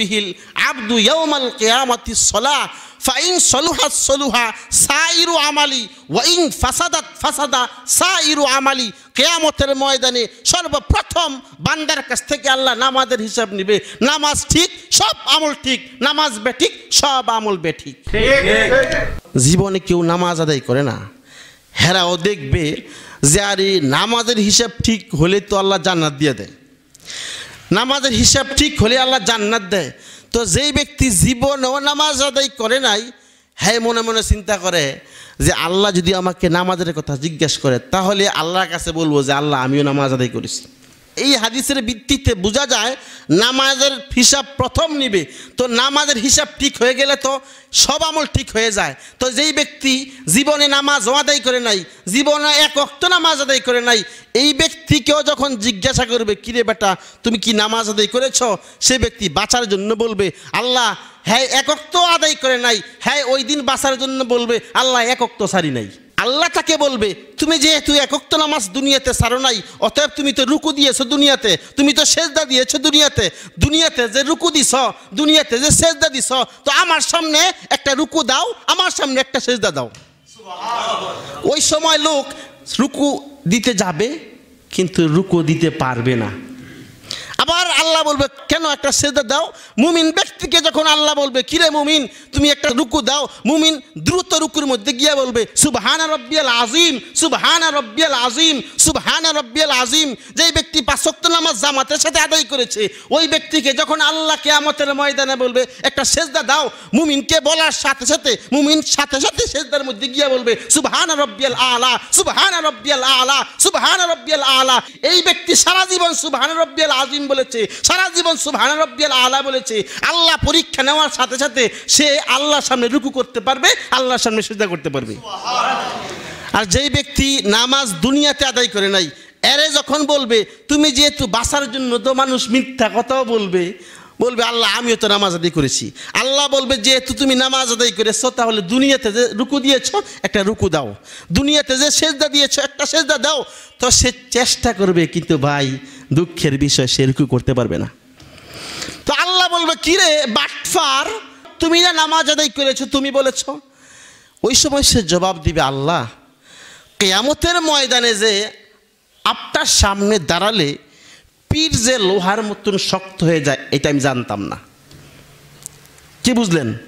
বিহিল আবদু সলাহ, fine আমালি, wine ফাসাদাত ফাসাদা আমালি। কেয়ামতের ময়দানে সর্বপ্রথম বান্দার কাছ থেকে আল্লাহ নামাজের হিসাব নিবে। নামাজ ঠিক, সব আমল ঠিক, নামাজ বেঠিক, সব আমল বেঠিক। জীবনে কেউ নামাজ আদায় করে না। হেরাও দেখবে যে আর নামাজের হিসাব ঠিক হলে তো আল্লাহ জান্নাত দিয়ে দেয়। নামাজের হিসাব ঠিক হলে আল্লাহ জান্নাত দেয়। তো যেই ব্যক্তি জীবনেও নামাজ আদায় করে নাই হ্যাঁ মনে মনে চিন্তা করে যে আল্লাহ যদি আমাকে নামাজের কথা জিজ্ঞাসা করে, তাহলে আল্লাহর কাছে বলব যে আল্লাহ, আমিও নামাজ আদায় করেছি। এই হাদিসের ভিত্তিতে বোঝা যায়, নামাজের হিসাব প্রথম নিবে। তো নামাজের হিসাব ঠিক হয়ে গেলে তো সব আমল ঠিক হয়ে যায়। তো যেই ব্যক্তি জীবনে নামাজ আদায় করে নাই, জীবনে এক অক্ত নামাজ আদায় করে নাই, এই ব্যক্তিকেও যখন জিজ্ঞাসা করবে, কিরে বেটা, তুমি কি নামাজ আদায় করেছ? সে ব্যক্তি বাঁচার জন্য বলবে, আল্লাহ হ্যাঁ একক্ত আদায় করে নাই হ্যাঁ ওই দিন বাঁচার জন্য বলবে, আল্লাহ একক্ত সারি নাই। আল্লাহ তাকে বলবে, তুমি যেহেতু একক্ত নামাজ দুনিয়াতে সারো নাই, অতএব তুমি তো রুকু দিয়েছ দুনিয়াতে, তুমি তো সেজদা দিয়েছ দুনিয়াতে দুনিয়াতে যে রুকু দিছ, দুনিয়াতে যে সেজদা দিছ, তো আমার সামনে একটা রুকু দাও, আমার সামনে একটা সেজদা দাও। ওই সময় লোক রুকু দিতে যাবে, কিন্তু রুকু দিতে পারবে না। আল্লাহ বলবে, কেন একটা সেদা দাও? মুমিন ব্যক্তিকে যখন আল্লাহ বলবে কিরে মুমিন, তুমি একটা রুকু দাও। মুমিন দ্রুত রুকুর মধ্যে গিয়ে বলবে, সুবহানা রব্বিয়াল আজিম সুবহানা রব্বিয়াল আজিম সুবহানা রব্বিয়াল আজিম যেই ব্যক্তি পাঁচক্ত নামাজ জামাতের সাথে আদায় করেছে, ওই ব্যক্তিকে যখন আল্লাহ কেয়ামতের ময়দানে বলবে, একটা সেজদা দাও, মুমিনকে বলার সাথে সাথে, মুমিন সাথে সাথে সেজদার মধ্যে গিয়ে বলবে, সুবহানা রব্বিয়াল আলা, সুবহানা রব্বিয়াল আলা, সুবহানা রব্বিয়াল আলা। এই ব্যক্তি সারা জীবন সুবহানা রব্বিয়াল আজিম বলেছে। সারা জীবন সুবহানা রব্বিয়াল আলা বলেছে, আল্লাহ পরীক্ষা নেওয়ার সাথে সাথে সে আল্লাহর সামনে রুকু করতে পারবে, আল্লাহর সামনে সেজদা করতে পারবে। আর যেই ব্যক্তি নামাজ দুনিয়াতে আদায় করে নাই, এরে যখন বলবে, তুমি যেহেতু বাঁচার জন্য তো মানুষ মিথ্যা কথাও বলবে বলবে, আল্লাহ, আমিও তো নামাজ আদায় করেছি। আল্লাহ বলবে, যেহেতু তুমি নামাজ আদায় করেছ, তাহলে দুনিয়াতে যে রুকু দিয়েছ, একটা রুকু দাও। দুনিয়াতে যে সেজদা দিয়েছ, একটা সেজদা দাও। তো সে চেষ্টা করবে, কিন্তু ভাই দুঃখের বিষয় সে রুকু করতে পারবে না। তো আল্লাহ বলবে কিরে বাটফার? তুমি না নামাজ আদায় করেছ, তুমি বলেছ? ওই সময় সে জবাব দিবে, আল্লাহ, কেয়ামতের ময়দানে যে আপনার সামনে দাঁড়ালে পীর যে লোহার মতন শক্ত হয়ে যায়, এটা আমি জানতাম না। কি বুঝলেন?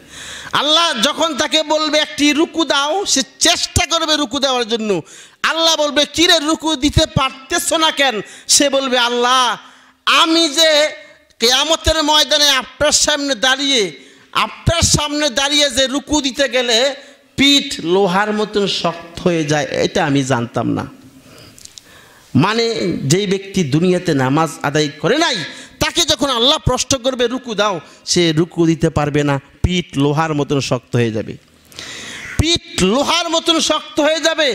আল্লাহ যখন তাকে বলবে একটি রুকু দাও, সে চেষ্টা করবে রুকু দেওয়ার জন্য। আল্লাহ বলবে, কিরে, রুকু দিতে পারতেছ না কেন? সে বলবে, আল্লাহ, আমি যে কেয়ামতের ময়দানে আপনার সামনে দাঁড়িয়ে, আপনার সামনে দাঁড়িয়ে যে রুকু দিতে গেলে পিঠ লোহার মতন শক্ত হয়ে যায়, এটা আমি জানতাম না। মানে যেই ব্যক্তি দুনিয়াতে নামাজ আদায় করে নাই তাকে যখন আল্লাহ প্রশ্ন করবে, রুকু দাও, সে রুকু দিতে পারবে না, পিঠ লোহার মতন শক্ত হয়ে যাবে। পিঠ লোহার মতন শক্ত হয়ে যাবে